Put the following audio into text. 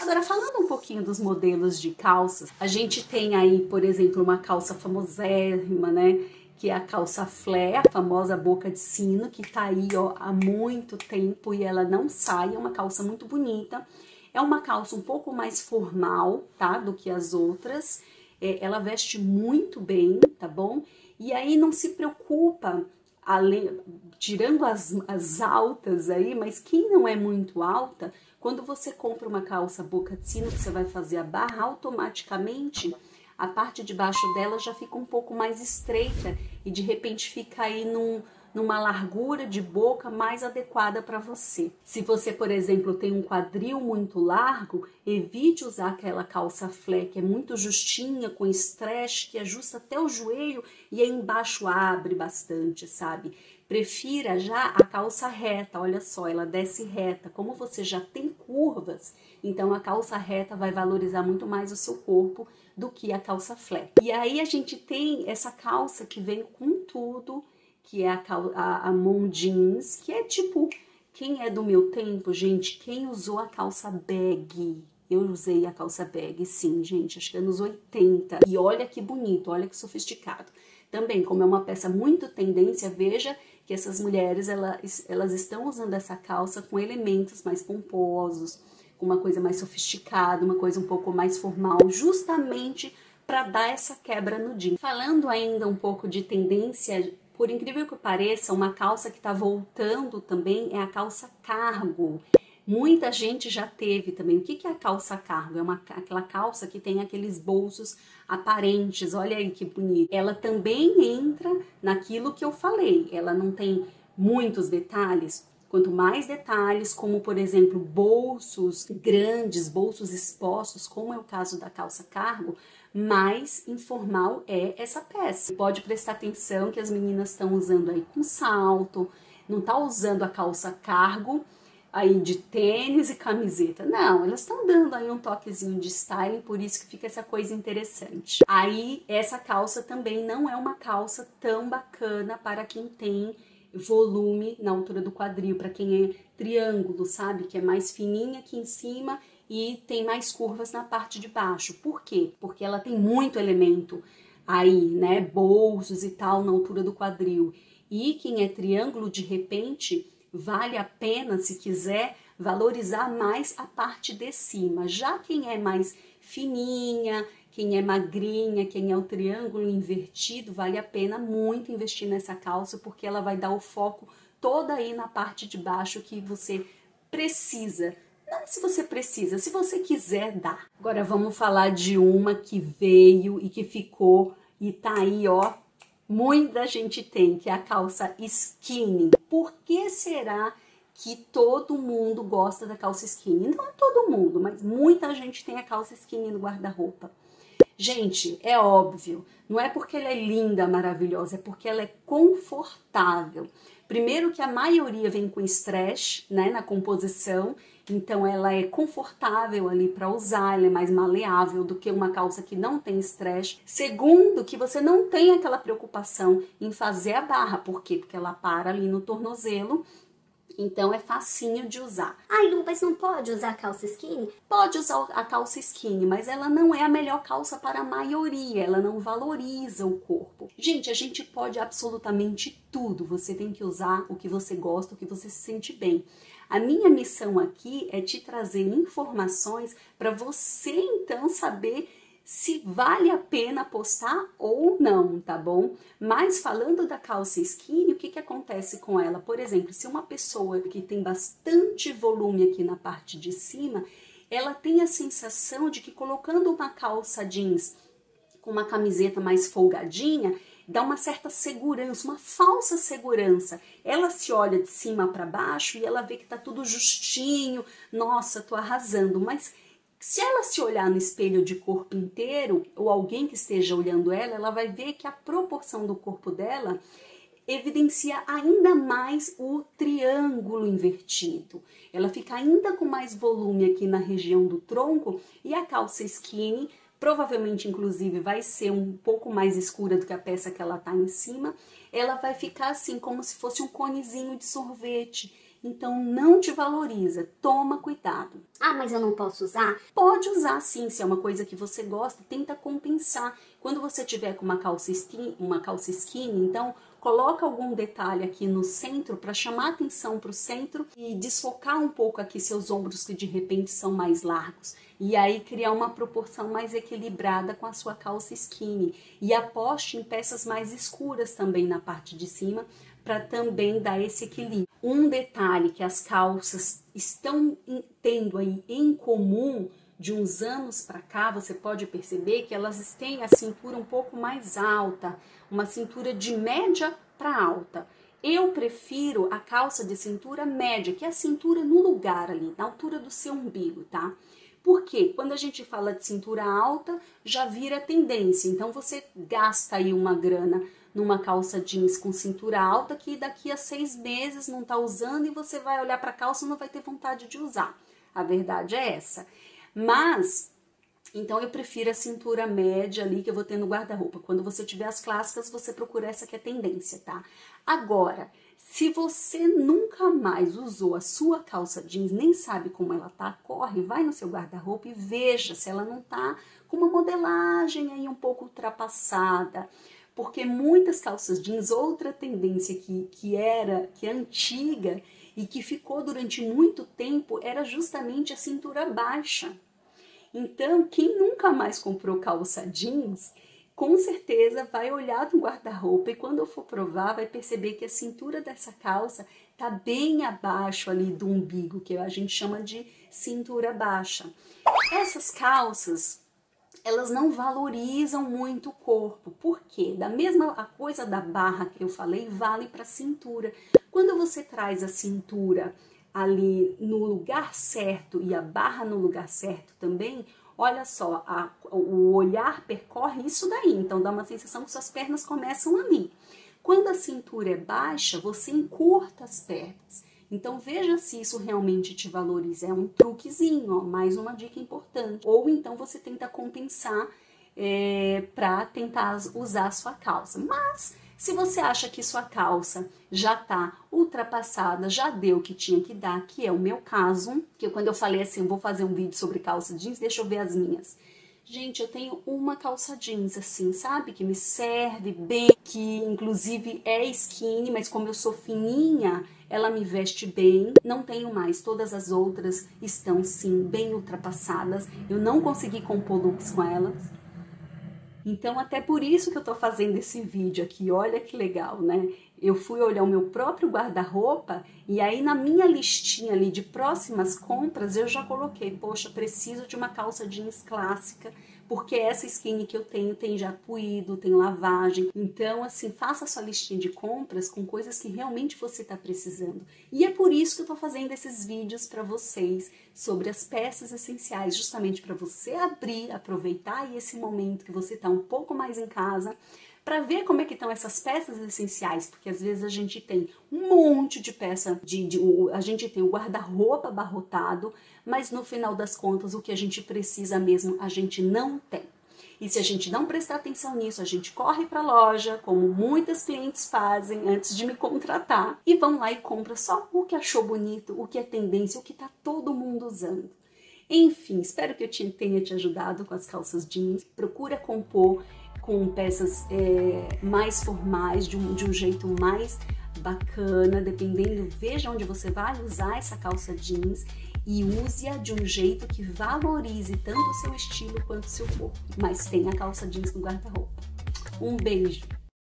Agora, falando um pouquinho dos modelos de calças, a gente tem aí, por exemplo, uma calça famosérrima, né? Que é a calça flare, a famosa boca de sino, que tá aí ó, há muito tempo e ela não sai, é uma calça muito bonita. É uma calça um pouco mais formal, tá? Do que as outras. É, ela veste muito bem, tá bom? E aí não se preocupa, além, tirando as, as altas aí, mas quem não é muito alta, quando você compra uma calça boca de sino, que você vai fazer a barra, automaticamente a parte de baixo dela já fica um pouco mais estreita e de repente fica aí num, numa largura de boca mais adequada para você. Se você, por exemplo, tem um quadril muito largo, evite usar aquela calça flare que é muito justinha, com stretch, que ajusta até o joelho e aí embaixo abre bastante, sabe? Prefira já a calça reta, olha só, ela desce reta. Como você já tem curvas, então a calça reta vai valorizar muito mais o seu corpo do que a calça flare. E aí a gente tem essa calça que vem com tudo, que é a, a, a mom jeans, que é tipo, quem é do meu tempo, gente, quem usou a calça bag? Eu usei a calça bag, sim, gente, acho que é nos 80. E olha que bonito, olha que sofisticado. Também, como é uma peça muito tendência, veja que essas mulheres elas, elas estão usando essa calça com elementos mais pomposos, com uma coisa mais sofisticada, uma coisa um pouco mais formal, justamente para dar essa quebra no jeans. Falando ainda um pouco de tendência, por incrível que pareça, uma calça que está voltando também é a calça cargo. Muita gente já teve também. O que é a calça cargo? É uma, aquela calça que tem aqueles bolsos aparentes. Olha aí que bonito. Ela também entra naquilo que eu falei. Ela não tem muitos detalhes. Quanto mais detalhes, como por exemplo bolsos grandes, bolsos expostos, como é o caso da calça cargo, mais informal é essa peça. Pode prestar atenção que as meninas estão usando aí com salto, não está usando a calça cargo aí de tênis e camiseta. Não, elas estão dando aí um toquezinho de styling, por isso que fica essa coisa interessante. Aí essa calça também não é uma calça tão bacana para quem tem volume na altura do quadril, para quem é triângulo, sabe? Que é mais fininha aqui em cima e tem mais curvas na parte de baixo. Por quê? Porque ela tem muito elemento aí, né? Bolsos e tal na altura do quadril. E quem é triângulo, de repente, vale a pena, se quiser, valorizar mais a parte de cima. Já quem é mais fininha, quem é magrinha, quem é o triângulo invertido, vale a pena muito investir nessa calça, porque ela vai dar o foco toda aí na parte de baixo que você precisa. Não se você precisa, se você quiser, dá. Agora vamos falar de uma que veio e que ficou e tá aí, ó, muita gente tem, que é a calça skinny. Por que será que todo mundo gosta da calça skinny? Não é todo mundo, mas muita gente tem a calça skinny no guarda-roupa. Gente, é óbvio, não é porque ela é linda, maravilhosa, é porque ela é confortável. Primeiro que a maioria vem com stretch, né, na composição, então ela é confortável ali para usar, ela é mais maleável do que uma calça que não tem stretch. Segundo, que você não tem aquela preocupação em fazer a barra, por quê? Porque ela para ali no tornozelo então é facinho de usar. Ai, Lu, mas não pode usar calça skinny? Pode usar a calça skinny, mas ela não é a melhor calça para a maioria, ela não valoriza o corpo. Gente, a gente pode absolutamente tudo. Você tem que usar o que você gosta, o que você se sente bem. A minha missão aqui é te trazer informações para você então saber se vale a pena postar ou não, tá bom? Mas falando da calça skinny, o que, que acontece com ela? Por exemplo, se uma pessoa que tem bastante volume aqui na parte de cima, ela tem a sensação de que colocando uma calça jeans com uma camiseta mais folgadinha, dá uma certa segurança, uma falsa segurança. Ela se olha de cima para baixo e ela vê que tá tudo justinho, nossa, tô arrasando, mas se ela se olhar no espelho de corpo inteiro, ou alguém que esteja olhando ela, ela vai ver que a proporção do corpo dela evidencia ainda mais o triângulo invertido. Ela fica ainda com mais volume aqui na região do tronco e a calça skinny provavelmente inclusive vai ser um pouco mais escura do que a peça que ela tá em cima. ela vai ficar assim, como se fosse um conezinho de sorvete. Então não te valoriza, toma cuidado. Ah, mas eu não posso usar? Pode usar sim, se é uma coisa que você gosta, tenta compensar. Quando você tiver com uma calça skinny, uma calça skinny, então coloca algum detalhe aqui no centro para chamar atenção para o centro e desfocar um pouco aqui seus ombros que de repente são mais largos. E aí criar uma proporção mais equilibrada com a sua calça skinny. E aposte em peças mais escuras também na parte de cima para também dar esse equilíbrio. Um detalhe que as calças estão tendo aí em comum de uns anos para cá, você pode perceber que elas têm a cintura um pouco mais alta, uma cintura de média para alta. Eu prefiro a calça de cintura média, que é a cintura no lugar ali, na altura do seu umbigo, tá? Porque quando a gente fala de cintura alta, já vira tendência. Então você gasta aí uma grana numa calça jeans com cintura alta que daqui a seis meses não tá usando e você vai olhar para a calça e não vai ter vontade de usar. A verdade é essa. Mas então eu prefiro a cintura média ali que eu vou ter no guarda-roupa. Quando você tiver as clássicas, você procura essa que é tendência, tá? Agora, se você nunca mais usou a sua calça jeans, nem sabe como ela tá, corre, vai no seu guarda-roupa e veja se ela não tá com uma modelagem aí um pouco ultrapassada. Porque muitas calças jeans, outra tendência que, que era, que é antiga e que ficou durante muito tempo, era justamente a cintura baixa. Então, quem nunca mais comprou calça jeans, com certeza vai olhar no guarda-roupa e quando eu for provar, vai perceber que a cintura dessa calça tá bem abaixo ali do umbigo, que a gente chama de cintura baixa. Essas calças elas não valorizam muito o corpo. Por quê? Da mesma a coisa da barra que eu falei, vale para a cintura. Quando você traz a cintura ali no lugar certo e a barra no lugar certo também, olha só, a, o olhar percorre isso daí, então dá uma sensação que suas pernas começam ali. Quando a cintura é baixa, você encurta as pernas. Então veja se isso realmente te valoriza. É um truquezinho, ó, mais uma dica importante. Ou então você tenta compensar é, para tentar usar a sua calça. Mas se você acha que sua calça já está ultrapassada, já deu o que tinha que dar, que é o meu caso, que quando eu falei assim, vou fazer um vídeo sobre calça jeans, deixa eu ver as minhas. Gente, eu tenho uma calça jeans assim, sabe? Que me serve bem, que inclusive é skinny, mas como eu sou fininha, ela me veste bem. Não tenho mais, todas as outras estão sim bem ultrapassadas. Eu não consegui compor looks com elas. Então, até por isso que eu tô fazendo esse vídeo aqui, olha que legal, né? Eu fui olhar o meu próprio guarda-roupa e aí na minha listinha ali de próximas compras eu já coloquei, poxa, preciso de uma calça jeans clássica porque essa skinny que eu tenho tem já puído, tem lavagem. Então, assim, faça sua listinha de compras com coisas que realmente você está precisando. E é por isso que eu estou fazendo esses vídeos para vocês sobre as peças essenciais, justamente para você abrir, aproveitar esse momento que você está um pouco mais em casa para ver como é que estão essas peças essenciais, porque às vezes a gente tem um monte de peça, de, de a gente tem o guarda-roupa abarrotado, mas no final das contas o que a gente precisa mesmo a gente não tem. E se a gente não prestar atenção nisso, a gente corre para a loja, como muitas clientes fazem antes de me contratar, e vão lá e compra só o que achou bonito, o que é tendência, o que está todo mundo usando. Enfim, espero que eu tenha te ajudado com as calças jeans. Procura compor com peças é, mais formais, de um, de um jeito mais bacana, dependendo, veja onde você vai usar essa calça jeans e use-a de um jeito que valorize tanto o seu estilo quanto o seu corpo, mas tenha a calça jeans no guarda-roupa. Um beijo!